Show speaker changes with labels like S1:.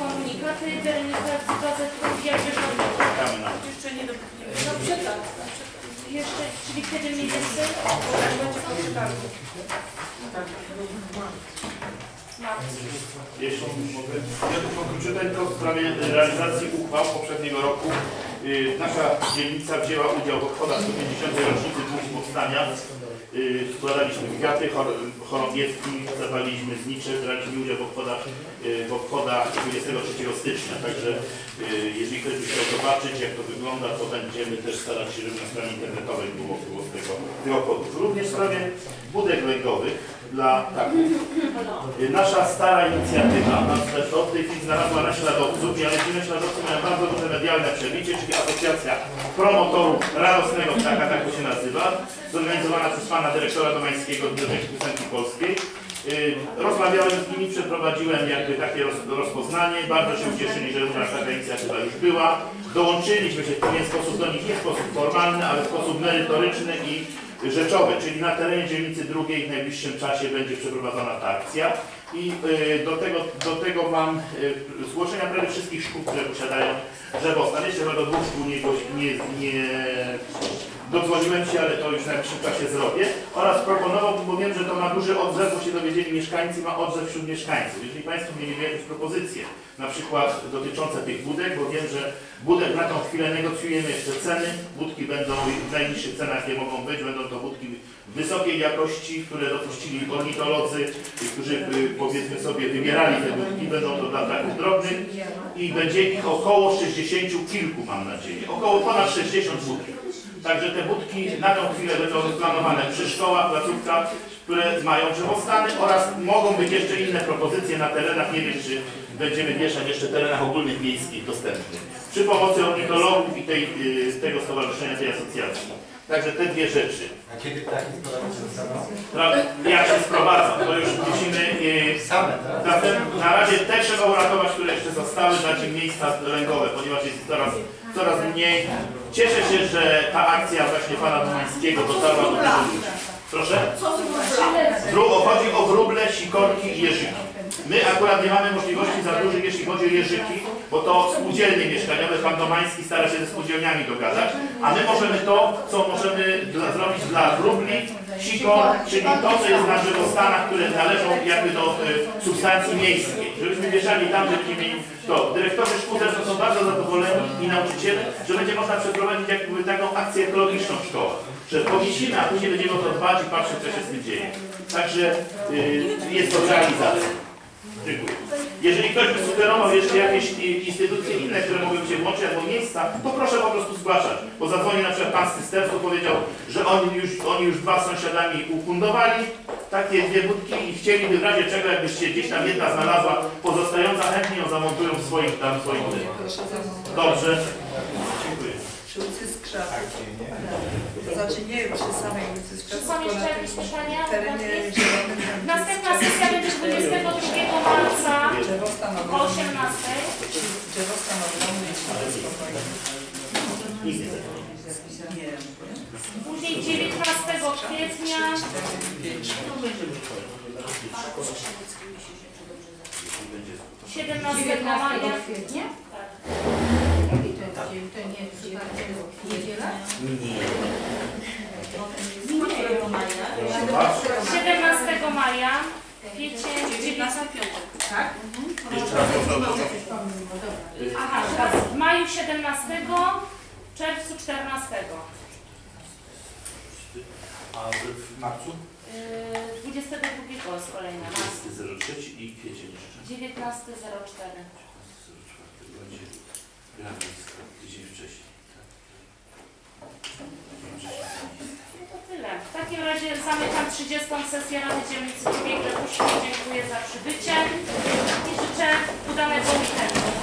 S1: komunikaty. Weryfikacji gazetów, jak
S2: na to.
S3: Jeszcze nie dopóki
S1: No przetarg. Jeszcze, czyli kiedy mniej więcej?
S2: Jeśli mogę, ja tylko króciuteńko w sprawie realizacji uchwał poprzedniego roku. Y, Nasza dzielnica wzięła udział w obchodach 150. rocznicy dwóch powstania. Y, Składaliśmy kwiaty, chor- chorągiewki, zapaliliśmy znicze, braliśmy udział w obchodach, y, w obchodach 23 stycznia. Także y, jeżeli ktoś by chciał zobaczyć, jak to wygląda, to będziemy też starać się, żeby na stronie internetowej było, było tego, tych obchodów. Również w sprawie budek węglowych dla taków. Nasza stara inicjatywa, od tej chwili znalazła naśladowców i ale ci naśladowcy mają bardzo duże medialne przebicie, czyli Asocjacja Promotorów Radosnego Ptaka, tak to się nazywa, zorganizowana przez pana dyrektora Domańskiego z Biblioteki Piosenki Polskiej. Y, Rozmawiałem z nimi, przeprowadziłem jakby takie roz, rozpoznanie, bardzo się ucieszyli, że również taka inicjatywa już była. Dołączyliśmy się w pewien sposób do nich, nie w sposób formalny, ale w sposób merytoryczny i rzeczowy, czyli na terenie dzielnicy drugiej w najbliższym czasie będzie przeprowadzona ta akcja i y, do, tego, do tego mam y, zgłoszenia prawie wszystkich szkół, które posiadają drzewostan. Jeszcze chyba do dwóch szkół nie, nie, nie dodzwoniłem się, ale to już w najbliższym czasie zrobię. Oraz proponowałbym, bo wiem, że to duży odzew, bo się dowiedzieli mieszkańcy, ma odzew wśród mieszkańców. Jeżeli Państwo mieli jakieś propozycje, na przykład dotyczące tych budek, bo wiem, że budek na tą chwilę negocjujemy jeszcze ceny, budki będą w najniższych cenach, jakie mogą być, będą to budki wysokiej jakości, które dopuścili ornitolodzy, którzy y, powiedzmy sobie wybierali te budki, będą to dla taków drobnych i będzie ich około 60 kilku mam nadzieję, około ponad 60 budek. Także te budki na tą chwilę będą planowane przy szkołach, placówkach, które mają drzewostany oraz mogą być jeszcze inne propozycje na terenach, nie wiem czy będziemy wieszać jeszcze terenach ogólnych miejskich dostępnych. Przy pomocy ornitologów i tej, y, tego stowarzyszenia, tej asocjacji. Także te dwie rzeczy.
S4: A kiedy ptaki?
S2: Pra- Jak się sprowadza, to już musimy... y,
S4: Same, tak?
S2: Zatem na razie te trzeba uratować, które jeszcze zostały, im miejsca lęgowe, ponieważ jest coraz, coraz mniej. Cieszę się, że ta akcja właśnie pana Domańskiego dotarła do ludzi. Proszę?
S3: Co z wróżbami?
S2: Dru- chodzi o wróble, sikorki i jeżyki. My akurat nie mamy możliwości za dużych, jeśli chodzi o jeżyki, bo to spółdzielnie mieszkaniowe, pan Domański stara się ze spółdzielniami dogadać, a my możemy to, co możemy dla, zrobić dla wróbli, sikor, czyli to, co jest na drzewostanach, które należą jakby do y, substancji miejskiej. Żebyśmy wieszali tam, żebyśmy mieli to. Dyrektorzy szkół zresztą są bardzo zadowoleni i nauczyciele, że będzie można przeprowadzić jakby taką akcję ekologiczną w szkołach. Że powiesimy, a później będziemy o to dbać i patrzeć, co się z tym dzieje. Także y, jest to realizacja. Dziękuję. Jeżeli ktoś by sugerował jeszcze jakieś i- instytucje inne, które mogłyby się włączyć, albo miejsca, to proszę po prostu zgłaszać. Bo zadzwoni na przykład pan z powiedział, że oni już, oni już dwa z sąsiadami ufundowali takie dwie budki i chcieliby w razie czego, jakby się gdzieś tam jedna znalazła, pozostająca chętnie ją zamontują w swoich tam swoich budynkach.
S3: Proszę zamontować.
S2: Dobrze. Dziękuję.
S3: Przy ulicy Skrzat. Znaczy nie przy samej ulicy Skrzat,
S1: Czy są jeszcze jakieś pytania? Następna sesja będzie 22 marca
S3: Drzewo
S1: o
S3: stanowe.
S1: 18.
S3: Drzewo stanowe. Spokojnie.
S2: Nic nie zadzwoni.
S3: Nie.
S1: Później 19 kwietnia 17 maja.
S5: kwietnia?
S1: Tak.
S5: I to, to, to nie jest niedziela?
S4: Nie.
S1: 17 maja, kwiecień, 19
S3: piątek.
S5: Tak?
S2: Jeszcze raz proszę.
S5: Pomimo, dobra.
S1: Aha, teraz w maju 17, czerwcu 14.
S2: A w marcu?
S1: Yy, 22 z kolejna.
S2: 03 i kwiecień jeszcze.
S1: 19.04.
S2: 04 będzie grafiska tydzień wcześniej.
S1: No to tyle. W takim razie zamykam 30. sesję Rady Dzielnicy Lepuszki. Dziękuję za przybycie i życzę udanego weekendu.